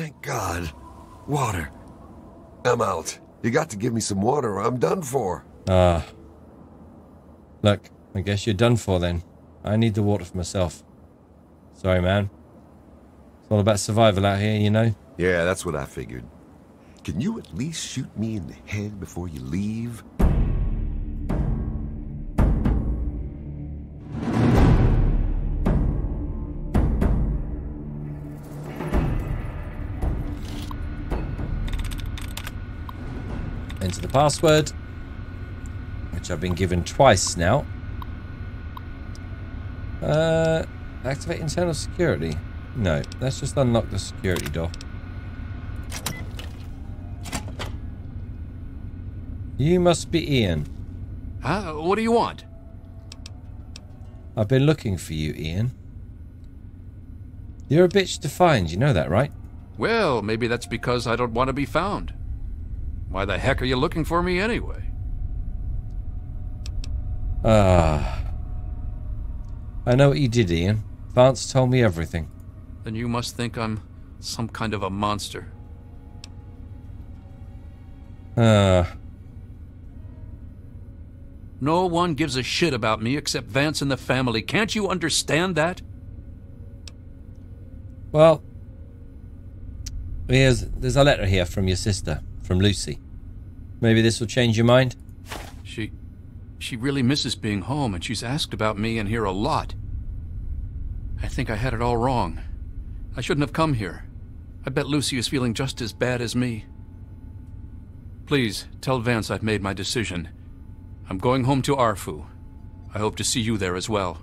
Thank God. Water. I'm out. You got to give me some water or I'm done for. Ah. Look, I guess you're done for then. I need the water for myself. Sorry, man. It's all about survival out here, you know? Yeah, that's what I figured. Can you at least shoot me in the head before you leave? Enter the password, which I've been given twice now. Uh, activate internal security. No, let's just unlock the security door. You must be Ian. Huh? What do you want? I've been looking for you, Ian. You're a bitch to find, you know that, right? Well, maybe that's because I don't want to be found. Why the heck are you looking for me anyway? Ah. I know what you did, Ian. Vance told me everything. Then you must think I'm some kind of a monster. Ah. No one gives a shit about me except Vance and the family. Can't you understand that? Well, here's there's a letter here from your sister, from Lucy. Maybe this will change your mind. She she really misses being home and she's asked about me and here a lot. I think I had it all wrong. I shouldn't have come here. I bet Lucy is feeling just as bad as me. Please, tell Vance I've made my decision. I'm going home to Arefu. I hope to see you there as well.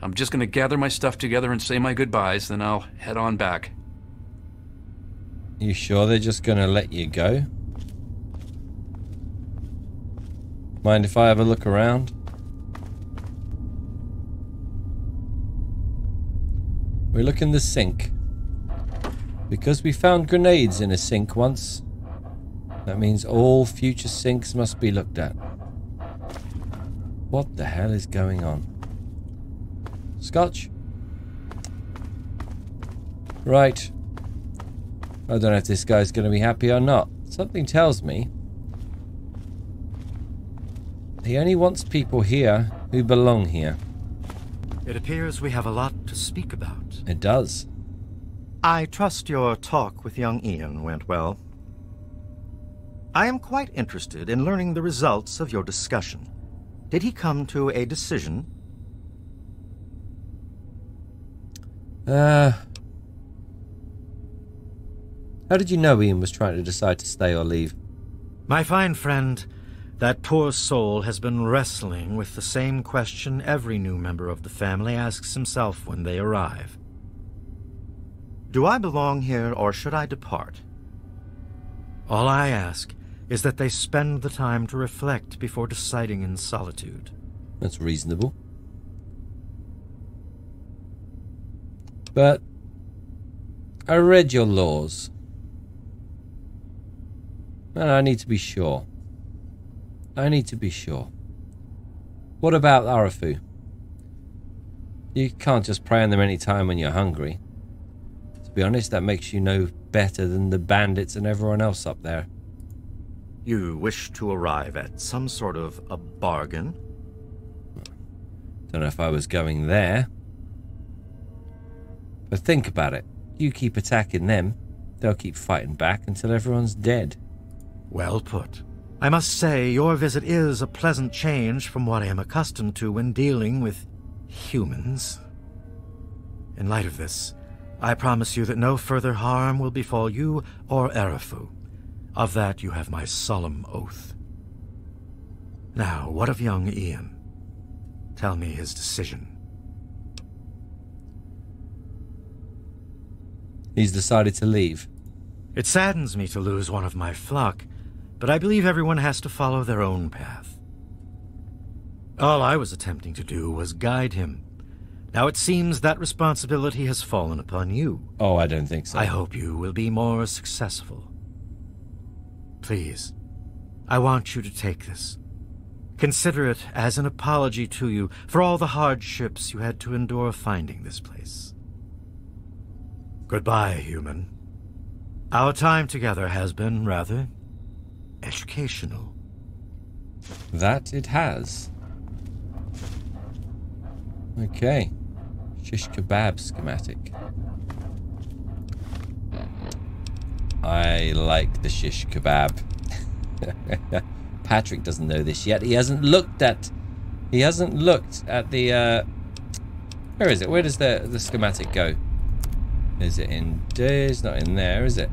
I'm just gonna gather my stuff together and say my goodbyes, then I'll head on back. You sure they're just gonna let you go? Mind if I have a look around? We look in the sink. Because we found grenades in a sink once, that means all future sinks must be looked at. What the hell is going on? Scotch? Right. I don't know if this guy's going to be happy or not. Something tells me he only wants people here who belong here. It appears we have a lot to speak about. It does. I trust your talk with young Ian went well. I am quite interested in learning the results of your discussion. Did he come to a decision? Uh. How did you know Ian was trying to decide to stay or leave? My fine friend, that poor soul has been wrestling with the same question every new member of the family asks himself when they arrive. Do I belong here or should I depart? All I ask is that they spend the time to reflect before deciding in solitude. That's reasonable. But I read your laws. And I need to be sure. I need to be sure. What about Arefu? You can't just prey on them any time when you're hungry. To be honest, that makes you no better than the bandits and everyone else up there. You wish to arrive at some sort of a bargain? Don't know if I was going there. But think about it. You keep attacking them, they'll keep fighting back until everyone's dead. Well put. I must say, your visit is a pleasant change from what I am accustomed to when dealing with humans. In light of this, I promise you that no further harm will befall you or Arefu. Of that you have my solemn oath. Now, what of young Ian? Tell me his decision. He's decided to leave. It saddens me to lose one of my flock, but I believe everyone has to follow their own path. All I was attempting to do was guide him. Now it seems that responsibility has fallen upon you. Oh, I don't think so. I hope you will be more successful. Please, I want you to take this. Consider it as an apology to you for all the hardships you had to endure finding this place. Goodbye, human. Our time together has been rather educational. That it has. Okay. Shish kebab schematic. I like the shish kebab. Patrick doesn't know this yet. He hasn't looked at he hasn't looked at the uh where is it? Where does the the schematic go? Is it in it's not in there, is it?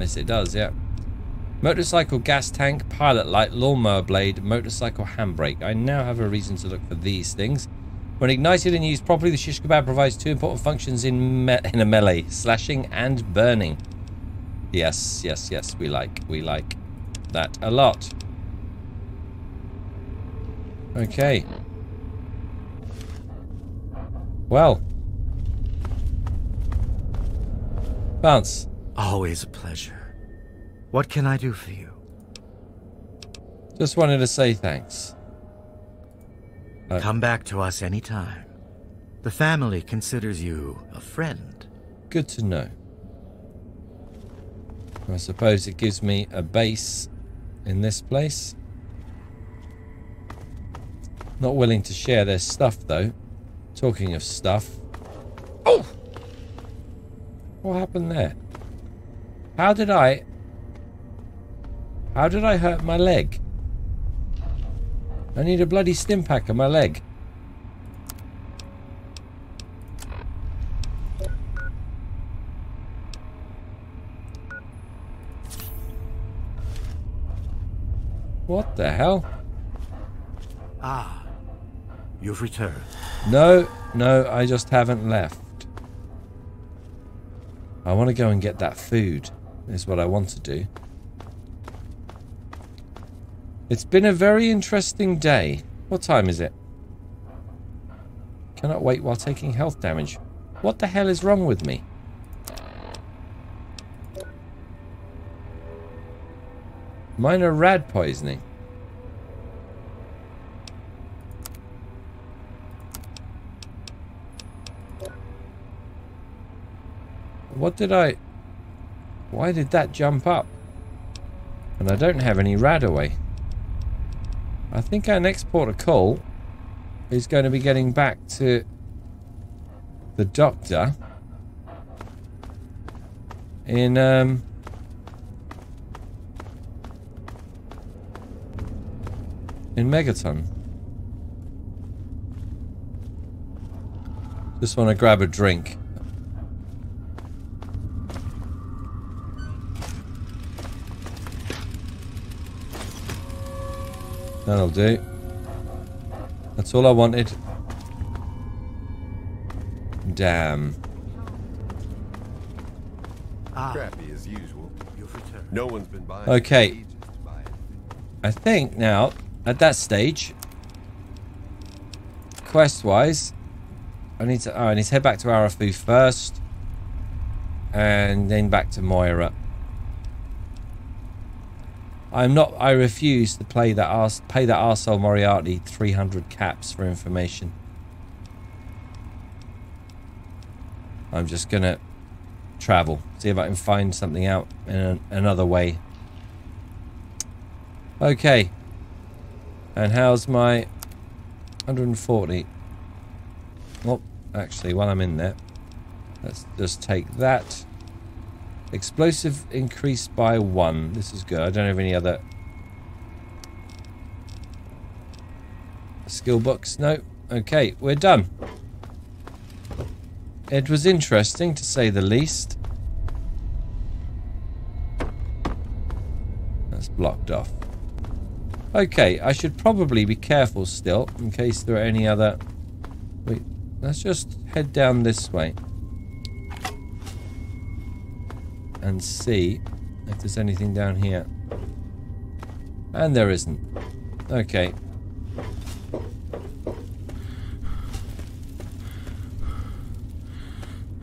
Yes it does, yeah. Motorcycle gas tank, pilot light, lawnmower blade, motorcycle handbrake. I now have a reason to look for these things. When ignited and used properly, the shish kebab provides two important functions in, me in a melee, slashing and burning. Yes, yes, yes, we like, we like that a lot. Okay. Well. Bounce. Always a pleasure. What can I do for you? Just wanted to say thanks. Uh, Come back to us anytime. The family considers you a friend. Good to know. I suppose it gives me a base in this place. Not willing to share their stuff though. Talking of stuff. Oh! What happened there? How did I... How did I hurt my leg? I need a bloody stim pack on my leg. What the hell? Ah, you've returned. No, no, I just haven't left. I want to go and get that food, is what I want to do. It's been a very interesting day. What time is it? Cannot wait while taking health damage. What the hell is wrong with me? Minor rad poisoning. What did I... Why did that jump up? And I don't have any RadAway. I think our next port of call is going to be getting back to the doctor in um in Megaton. Just want to grab a drink. That'll do. That's all I wanted. Damn. Ah, Crappy as usual. No one's been buying. Okay. cages to buy it. I think now, at that stage, quest-wise, I need to. Oh, I need to head back to Arefu first, and then back to Moira. I'm not. I refuse to play that arse, pay that arsehole Moriarty 300 caps for information. I'm just gonna travel, see if I can find something out in an, another way. Okay. And how's my 140? Oh, actually, while I'm in there, let's just take that. Explosive increased by one. This is good. I don't have any other skill books. No. Okay, we're done. It was interesting to say the least. That's blocked off. Okay, I should probably be careful still in case there are any other... Wait, let's just head down this way. And see if there's anything down here. And there isn't. Okay.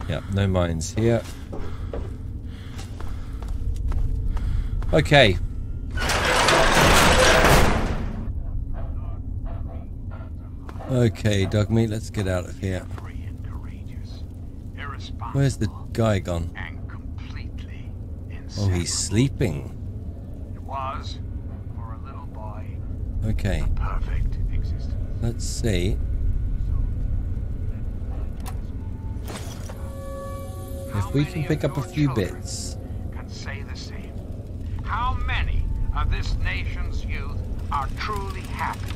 Yep, no mines here. Okay. Okay, Dogmeat, let's get out of here. free and courageous, irresponsible Where's the guy gone? Oh, he's sleeping. It was, for a little boy, Okay, perfect existence. let's see. If we can pick up a few bits. Can say the same. How many of this nation's youth are truly happy?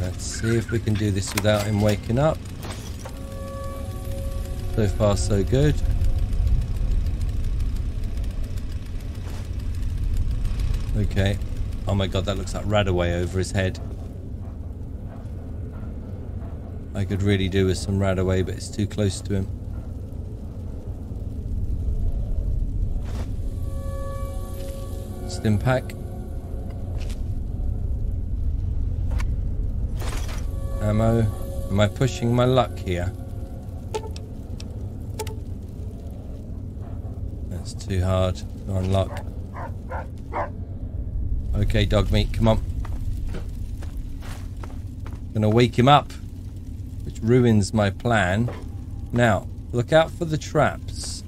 Let's see if we can do this without him waking up. So far, so good. Okay. Oh my god, that looks like Radaway over his head. I could really do with some Radaway, but it's too close to him. Stim pack. Ammo. Am I pushing my luck here? That's too hard to unlock. Okay, dog meat, come on. Gonna wake him up, which ruins my plan. Now, look out for the traps.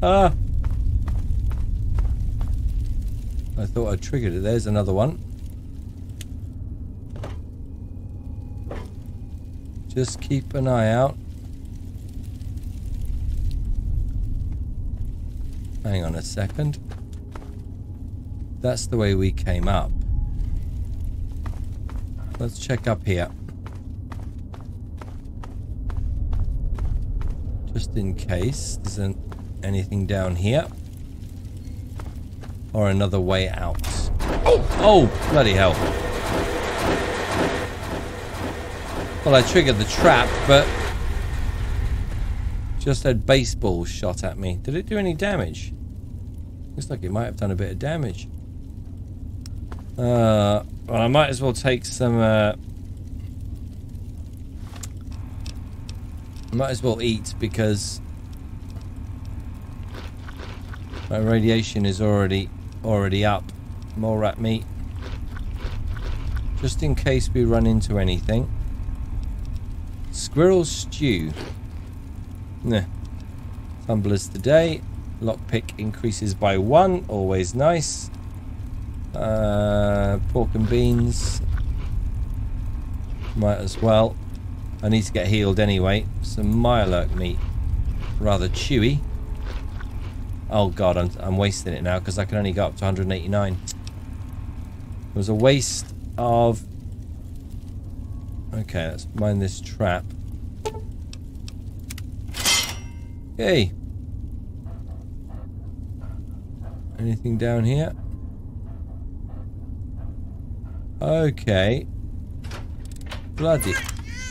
Ah! I thought I triggered it. There's another one. Just keep an eye out. Hang on a second. That's the way we came up. Let's check up here. Just in case there's an, anything down here. Or another way out. Oh! Oh, bloody hell. Well, I triggered the trap, but just had baseball shot at me. Did it do any damage? Looks like it might have done a bit of damage. Uh, well, I might as well take some. Uh, might as well eat because my radiation is already already up. More rat meat, just in case we run into anything. Squirrel stew. Nah. Tumblers today. Lockpick increases by one. Always nice. Uh, pork and beans. Might as well. I need to get healed anyway. Some Mirelurk meat. Rather chewy. Oh god, I'm, I'm wasting it now because I can only go up to 189. It was a waste of Okay, let's mind this trap. Okay. Anything down here? Okay. Bloody.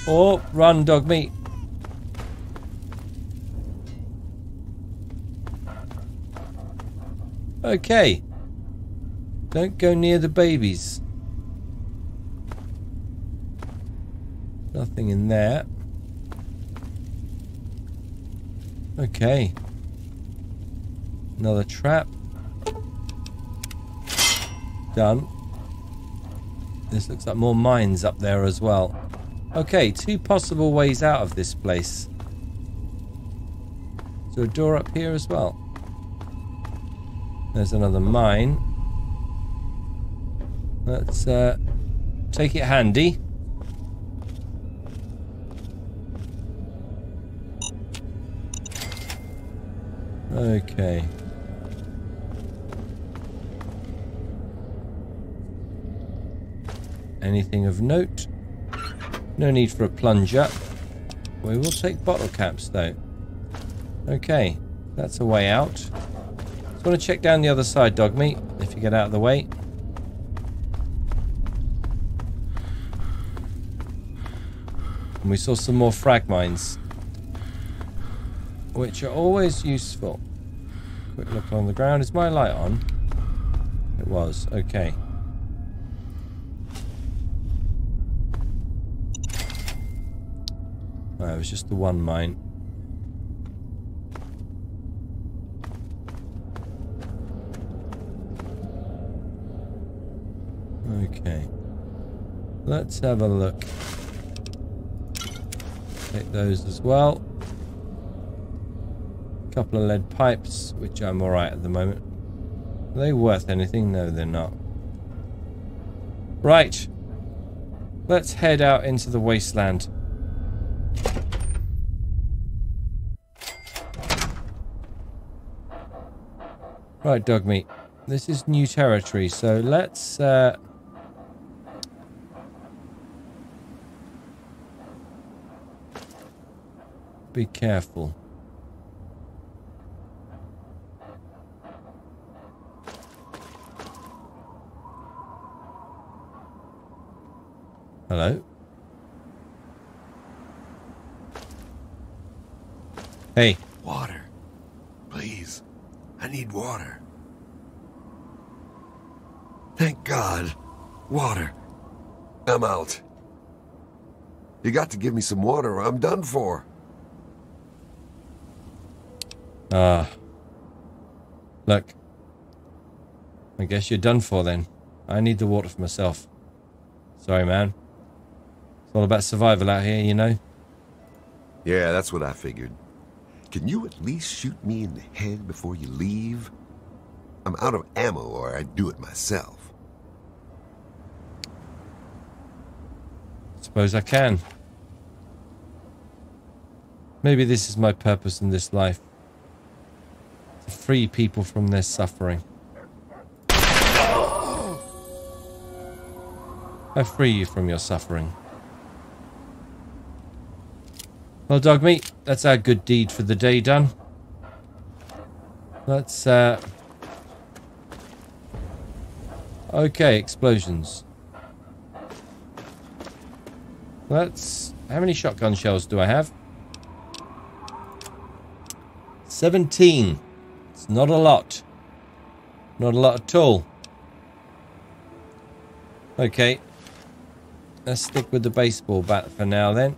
Oh, run, dog meat. Okay. Don't go near the babies. Nothing in there. Okay. Another trap. Done. This looks like more mines up there as well. Okay, two possible ways out of this place. Is there a door up here as well? There's another mine. Let's uh, take it handy. Okay. Anything of note? No need for a plunger. We will take bottle caps though. Okay, that's a way out. Just want to check down the other side, dog meat, if you get out of the way. And we saw some more frag mines which are always useful. Quick look on the ground. Is my light on? It was. Okay. It was just the one mine. Okay. Let's have a look. Take those as well. A Couple of lead pipes, which I'm alright at the moment. Are they worth anything? No, they're not. Right. Let's head out into the wasteland. Right, dog meat. This is new territory, so let's uh, be careful. Hello? Hey. Water. I need water. Thank God. Water. I'm out. You got to give me some water or I'm done for. Ah. look. I guess you're done for then. I need the water for myself. Sorry, man. It's all about survival out here, you know? Yeah, that's what I figured. Can you at least shoot me in the head before you leave? I'm out of ammo or I'd do it myself. Suppose I can. Maybe this is my purpose in this life. To free people from their suffering. I free you from your suffering. Well, dog meat, that's our good deed for the day done. Let's, uh... Okay, explosions. Let's... How many shotgun shells do I have? 17. It's not a lot. Not a lot at all. Okay. Let's stick with the baseball bat for now then.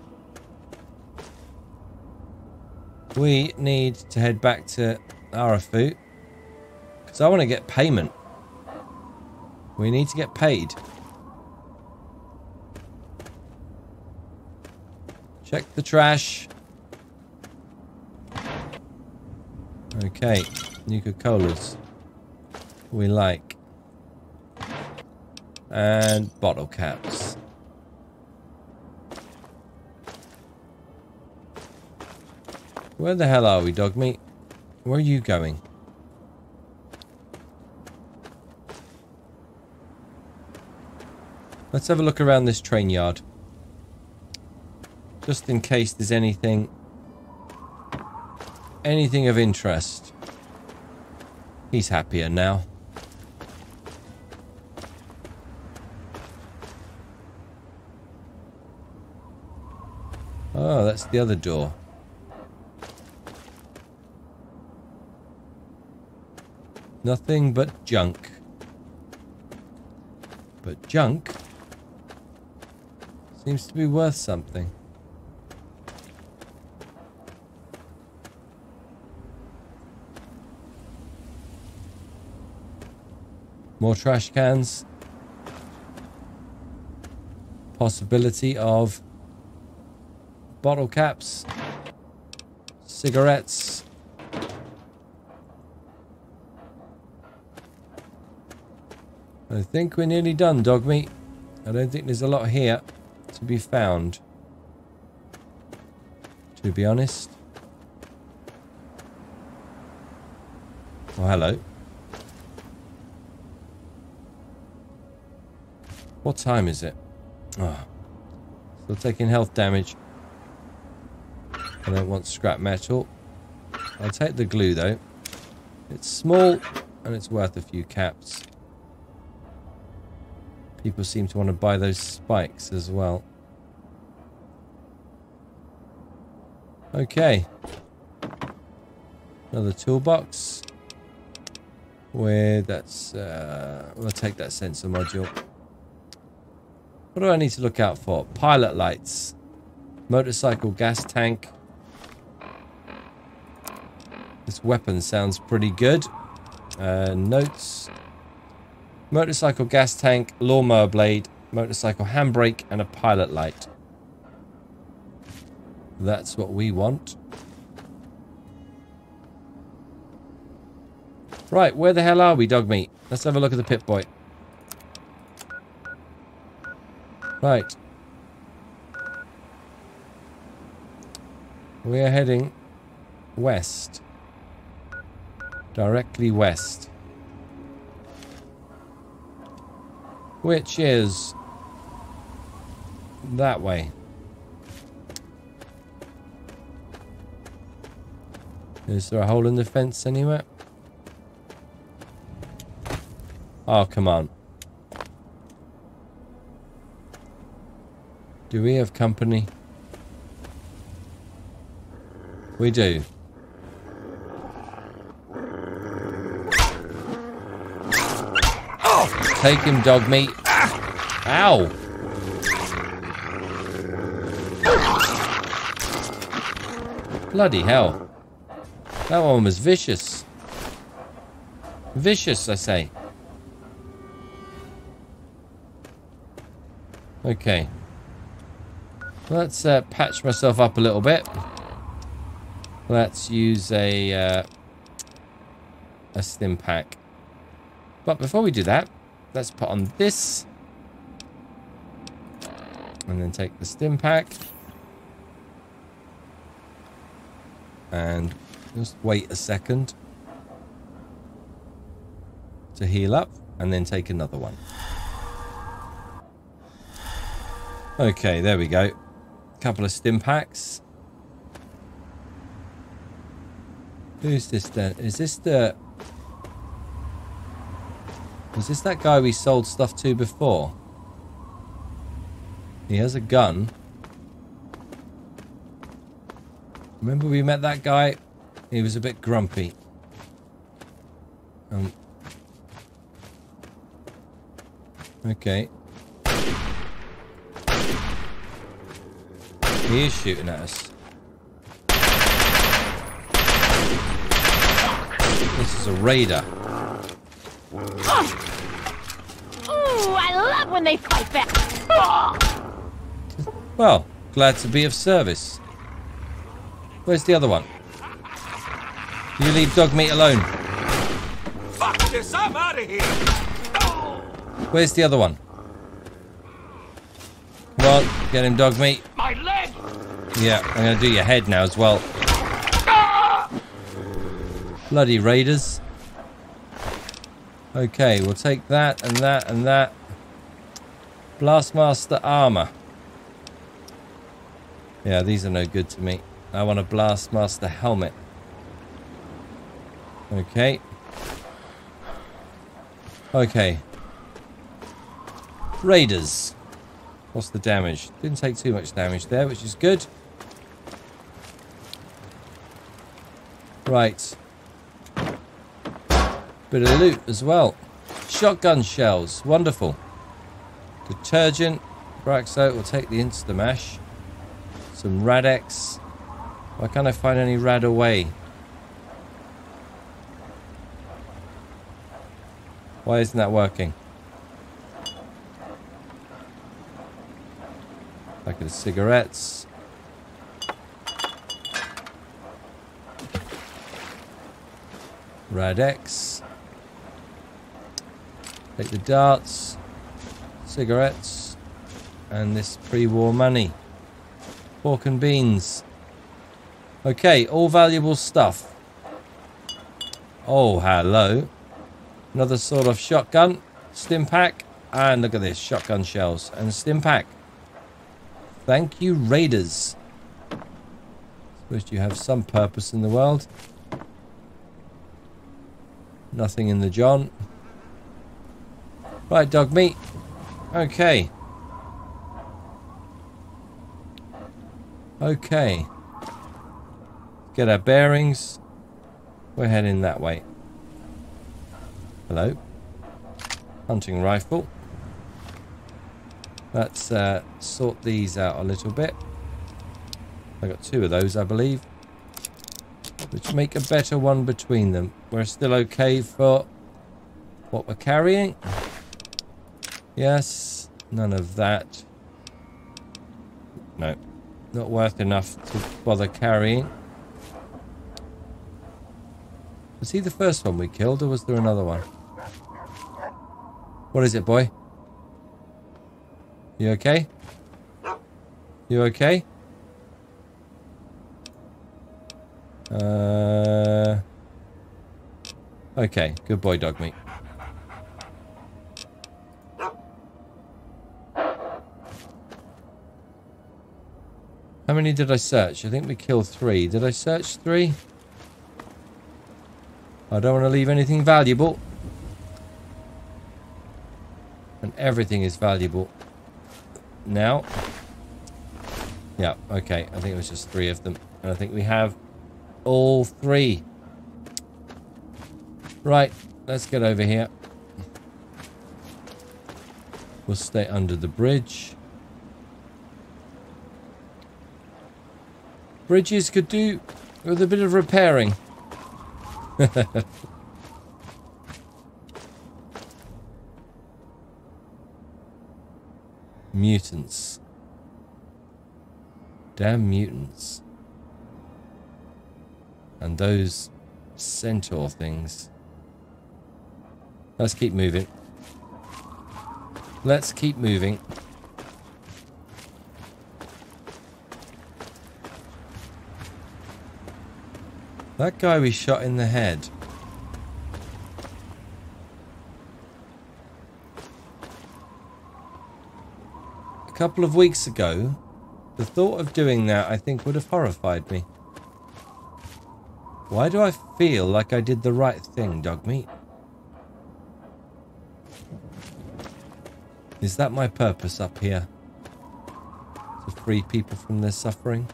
We need to head back to Arefu. Because I want to get payment. We need to get paid. Check the trash. Okay, Nuka-Colas. We like. And bottle caps. Where the hell are we, dog meat? Where are you going? Let's have a look around this train yard. Just in case there's anything... Anything of interest. He's happier now. Oh, that's the other door. Nothing but junk. But junk seems to be worth something. More trash cans. Possibility of bottle caps. Cigarettes. I think we're nearly done, dog meat. I don't think there's a lot here to be found. To be honest. Oh, hello. What time is it? Oh, still taking health damage. I don't want scrap metal. I'll take the glue though. It's small and it's worth a few caps. People seem to want to buy those spikes as well. Okay. Another toolbox. Where that's... Uh, we'll take that sensor module. What do I need to look out for? Pilot lights. Motorcycle gas tank. This weapon sounds pretty good. Uh, notes. Motorcycle gas tank, lawnmower blade, motorcycle handbrake, and a pilot light. That's what we want. Right, where the hell are we, dog meat? Let's have a look at the Pip-Boy. Right. We are heading west. Directly west. Which is that way. Is there a hole in the fence anywhere? Oh, come on. Do we have company? We do. Take him, dog meat. Ow! Bloody hell. That one was vicious. Vicious, I say. Okay. Let's uh, patch myself up a little bit. Let's use a uh, a stim pack. But before we do that, let's put on this. And then take the stim pack. And just wait a second to heal up and then take another one. Okay, there we go. Couple of stim packs. Who's this then? Is this the... Is this that guy we sold stuff to before? He has a gun. Remember we met that guy? He was a bit grumpy. Um, okay. He is shooting at us. This is a raider. Ooh, I love when they fight back. Well, glad to be of service. Where's the other one? You leave dog meat alone. Fuck this, I'm out of here! Where's the other one? Well, get him dog meat. My leg! Yeah, I'm gonna do your head now as well. Ah! Bloody raiders. Okay, we'll take that and that and that. Blastmaster armor. Yeah, these are no good to me. I want a Blastmaster helmet. Okay. Okay. Raiders. What's the damage? Didn't take too much damage there, which is good. Right. Bit of loot as well. Shotgun shells. Wonderful. Detergent. Braxo will take the Instamash. Some Rad-X. Why can't I find any Rad away? Why isn't that working? Packet of cigarettes. Rad-X. Take the darts, cigarettes, and this pre-war money. Pork and beans. Okay, all valuable stuff. Oh, hello. Another sort of shotgun, stim pack, and look at this, shotgun shells and stim pack. Thank you, Raiders. Suppose you have some purpose in the world. Nothing in the John. Right, dog meat. Okay. Okay. Get our bearings. We're heading that way. Hello. Hunting rifle. Let's uh, sort these out a little bit. I got two of those, I believe. Which make a better one between them. We're still okay for what we're carrying. Yes. None of that. No. Not worth enough to bother carrying. Was he the first one we killed or was there another one? What is it, boy? You okay? You okay? Uh, okay, good boy, dog meat. Many did I search? I think we killed three. Did I search three? I don't want to leave anything valuable. And everything is valuable. Now. Yeah, okay. I think it was just three of them. And I think we have all three. Right, let's get over here. We'll stay under the bridge. Bridges could do with a bit of repairing. mutants. Damn mutants. And those centaur things. Let's keep moving. Let's keep moving. That guy we shot in the head. A couple of weeks ago, the thought of doing that I think would have horrified me. Why do I feel like I did the right thing, dog meat? Is that my purpose up here? To free people from their suffering?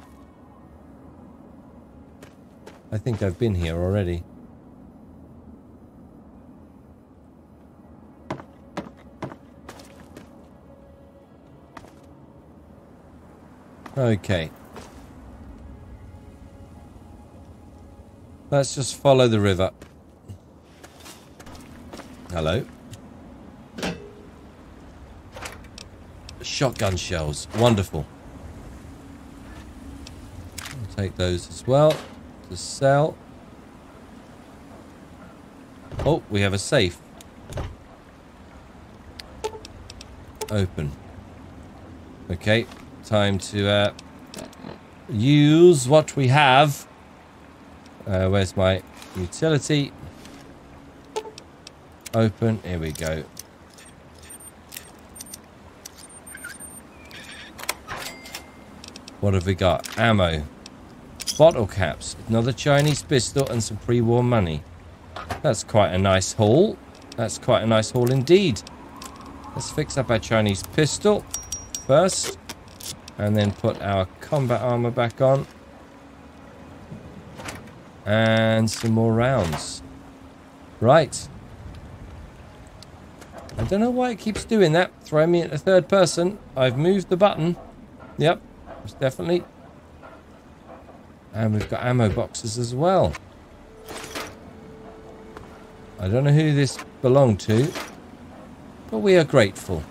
I think I've been here already. Okay. Let's just follow the river. Hello. Shotgun shells. Wonderful. I'll take those as well to sell. Oh, we have a safe. Open. Okay, time to uh, use what we have. Uh, where's my utility? Open. Here we go. What have we got? Ammo. Bottle caps. Another Chinese pistol and some pre-war money. That's quite a nice haul. That's quite a nice haul indeed. Let's fix up our Chinese pistol first. And then put our combat armor back on. And some more rounds. Right. I don't know why it keeps doing that. Throwing me at the third person. I've moved the button. Yep. It's definitely. And we've got ammo boxes as well. I don't know who this belonged to. But we are grateful.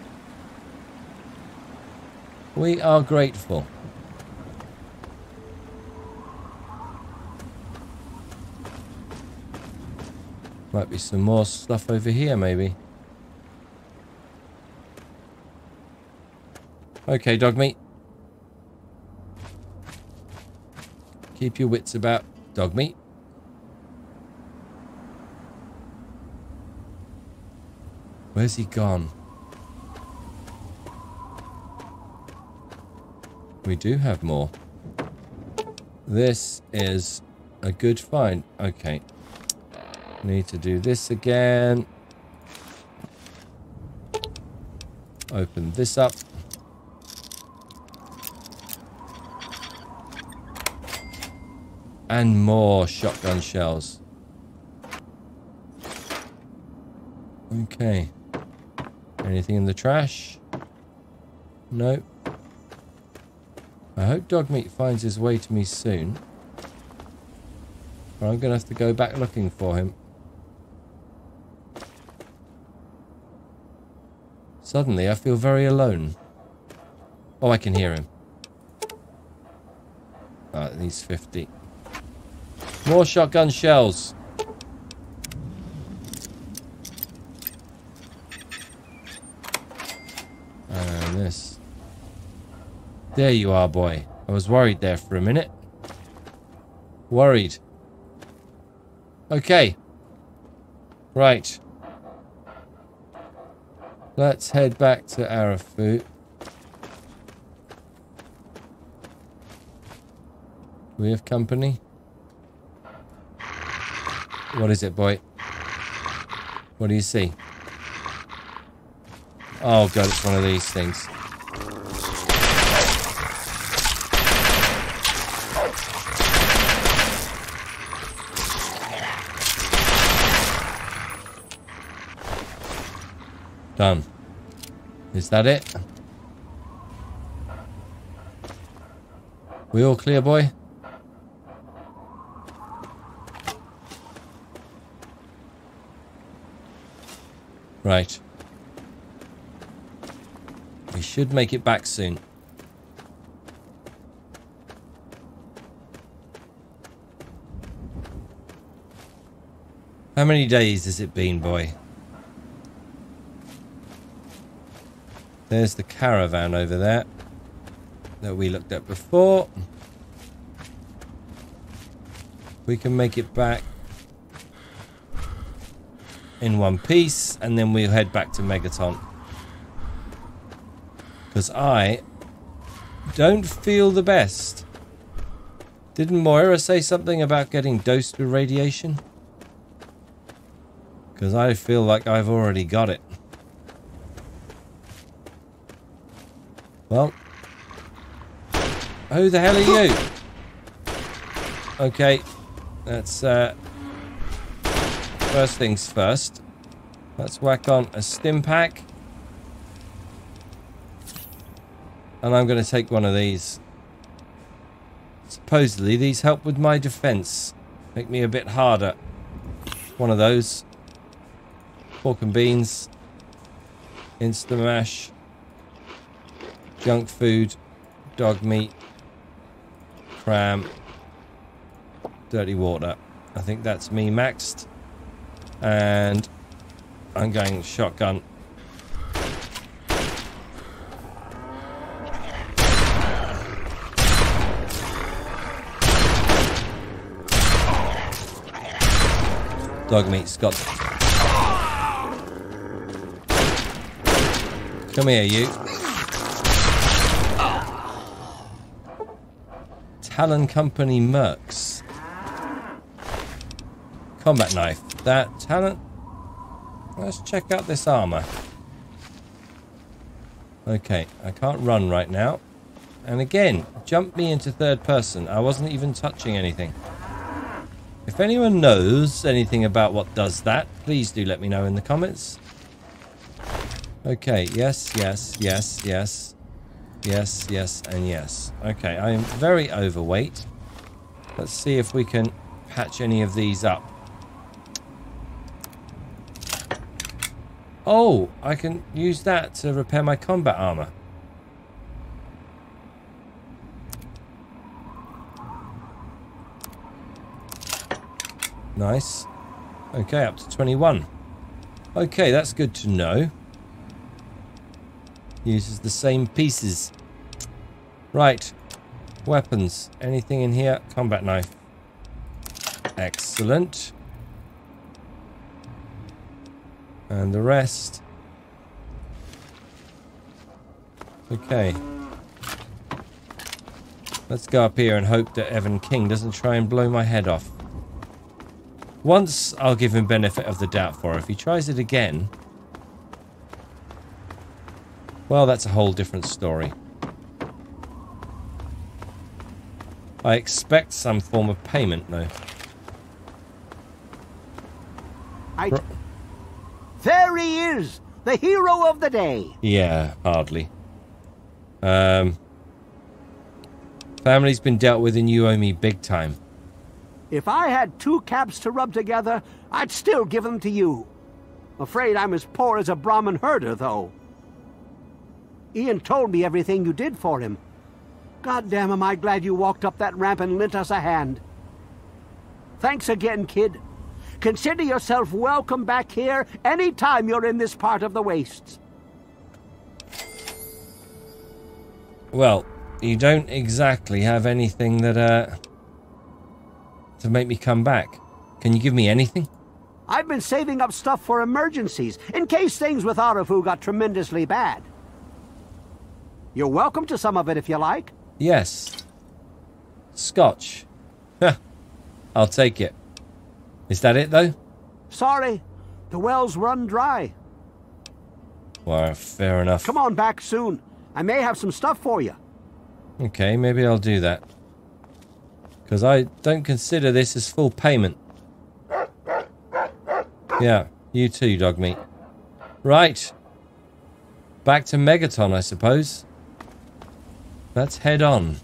We are grateful. Might be some more stuff over here, maybe. Okay, dog meat. Keep your wits about, dog meat. Where's he gone? We do have more. This is a good find. Okay. Need to do this again. Open this up. And more shotgun shells. Okay. Anything in the trash? No. I hope dog meat finds his way to me soon. Or I'm going to have to go back looking for him. Suddenly, I feel very alone. Oh, I can hear him. Uh, Alright, these 50. More shotgun shells. And this. There you are, boy. I was worried there for a minute. Worried. Okay. Right. Let's head back to Arefu. We have company. What is it, boy? What do you see? Oh god, it's one of these things. Done. Is that it? We all clear, boy? Right. We should make it back soon. How many days has it been, boy? There's the caravan over there that we looked at before. We can make it back in one piece and then we'll head back to Megaton. Because I don't feel the best. Didn't Moira say something about getting dosed with radiation? Because I feel like I've already got it. Well. Who the hell are you? Okay. That's, uh... First things first. Let's whack on a Stimpak. And I'm going to take one of these. Supposedly, these help with my defense. Make me a bit harder. One of those. Pork and beans. Instamash. Junk food. Dog meat. Cram. Dirty water. I think that's me maxed. And I'm going shotgun. Dog meat, Scott. Come here, you. Talon Company Mercs. Combat knife. That talent. Let's check out this armor. Okay, I can't run right now. And again, jump me into third person. I wasn't even touching anything. If anyone knows anything about what does that, please do let me know in the comments. Okay, yes, yes, yes, yes. Yes, yes, and yes. Okay, I am very overweight. Let's see if we can patch any of these up. Oh, I can use that to repair my combat armor. Nice. Okay, up to 21. Okay, that's good to know. Uses the same pieces. Right. Weapons. Anything in here? Combat knife. Excellent. And the rest. Okay. Let's go up here and hope that Evan King doesn't try and blow my head off. Once, I'll give him benefit of the doubt for it. If he tries it again... Well, that's a whole different story. I expect some form of payment, though. I... Is! The hero of the day! Yeah, hardly. Um... Family's been dealt with and you owe me big time. If I had two caps to rub together, I'd still give them to you. Afraid I'm as poor as a Brahmin herder, though. Ian told me everything you did for him. God damn, am I glad you walked up that ramp and lent us a hand. Thanks again, kid. Consider yourself welcome back here any time you're in this part of the wastes. Well, you don't exactly have anything that, uh, to make me come back. Can you give me anything? I've been saving up stuff for emergencies, in case things with Arefu got tremendously bad. You're welcome to some of it if you like. Yes. Scotch. Huh. I'll take it. Is that it, though? Sorry, the well's run dry. Well, fair enough. Come on back soon. I may have some stuff for you. Okay, maybe I'll do that. Because I don't consider this as full payment. Yeah, you too, dog meat. Right. Back to Megaton, I suppose. Let's head on.